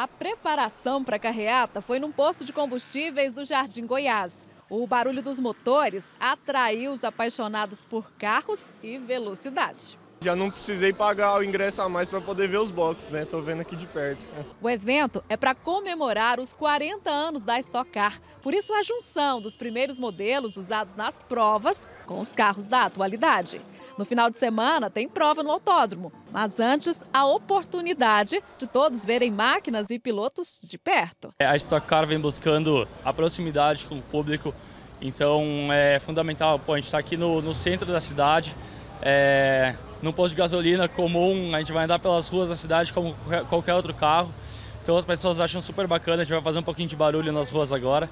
A preparação para a carreata foi num posto de combustíveis do Jardim Goiás. O barulho dos motores atraiu os apaixonados por carros e velocidade. Já não precisei pagar o ingresso a mais para poder ver os boxes, né? Tô vendo aqui de perto. O evento é para comemorar os 40 anos da Stock Car. Por isso, a junção dos primeiros modelos usados nas provas com os carros da atualidade. No final de semana, tem prova no autódromo, mas antes, a oportunidade de todos verem máquinas e pilotos de perto. A Stock Car vem buscando a proximidade com o público, então é fundamental. Pô, a gente está aqui no, no centro da cidade. É, num posto de gasolina comum, a gente vai andar pelas ruas da cidade como qualquer outro carro. Então as pessoas acham super bacana, a gente vai fazer um pouquinho de barulho nas ruas agora.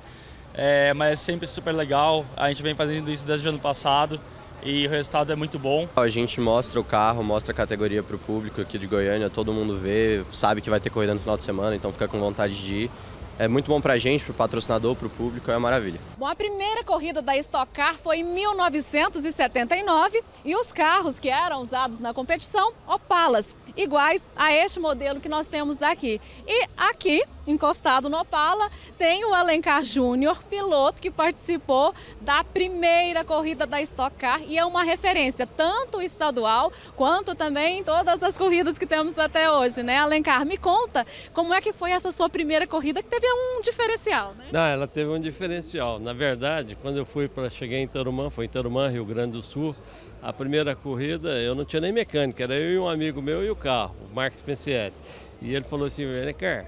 É, mas é sempre super legal, a gente vem fazendo isso desde o ano passado e o resultado é muito bom. A gente mostra o carro, mostra a categoria para o público aqui de Goiânia, todo mundo vê, sabe que vai ter corrida no final de semana, então fica com vontade de ir é muito bom para a gente, para o patrocinador, para o público, é uma maravilha. Bom, a primeira corrida da Stock Car foi em 1979 e os carros que eram usados na competição, Opalas, iguais a este modelo que nós temos aqui. E aqui encostado no Opala, tem o Alencar Júnior, piloto que participou da primeira corrida da Stock Car e é uma referência, tanto estadual quanto também em todas as corridas que temos até hoje, né? Alencar, me conta como é que foi essa sua primeira corrida que teve um diferencial, né? Não, ela teve um diferencial. Na verdade, quando eu fui para chegar em Tarumã, foi em Tarumã, Rio Grande do Sul, a primeira corrida eu não tinha nem mecânica, era eu e um amigo meu e o carro, o Marcos Pensieri. E ele falou assim, Alencar,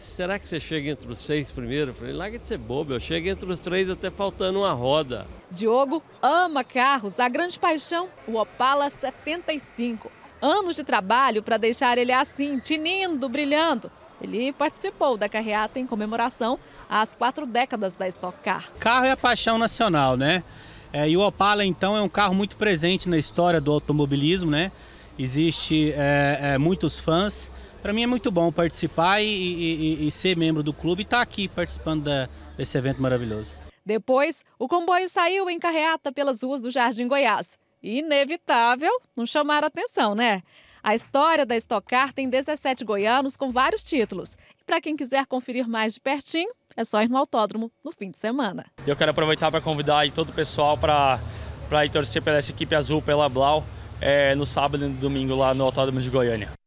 será que você chega entre os seis primeiro? Eu falei, larga de ser bobo, eu chego entre os três até faltando uma roda. Diogo ama carros, a grande paixão, o Opala 75. Anos de trabalho para deixar ele assim, tinindo, brilhando. Ele participou da carreata em comemoração às quatro décadas da Stock Car. Carro é a paixão nacional, né? É, e o Opala, então, é um carro muito presente na história do automobilismo, né? Existe é, é, muitos fãs para mim é muito bom participar e, e, e ser membro do clube e estar tá aqui participando da, desse evento maravilhoso. Depois, o comboio saiu em carreata pelas ruas do Jardim Goiás. Inevitável não chamar a atenção, né? A história da Stock Car tem 17 goianos com vários títulos. E para quem quiser conferir mais de pertinho, é só ir no autódromo no fim de semana. Eu quero aproveitar para convidar todo o pessoal para ir torcer pela essa equipe azul, pela Blau, é, no sábado e no domingo lá no Autódromo de Goiânia.